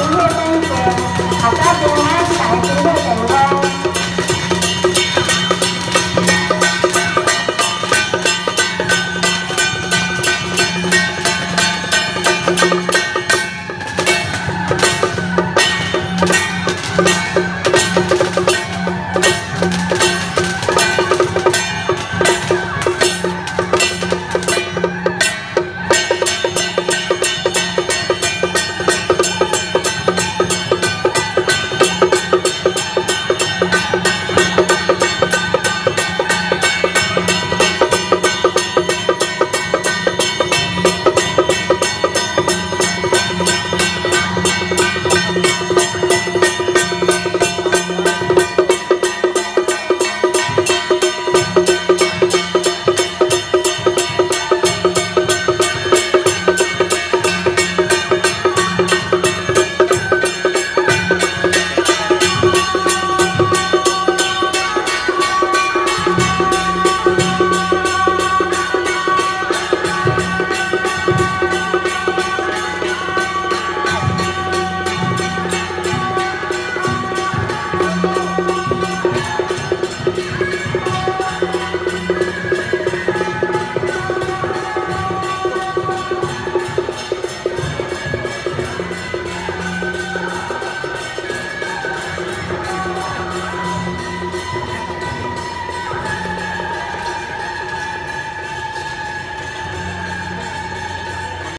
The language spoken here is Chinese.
夜灯前，他家。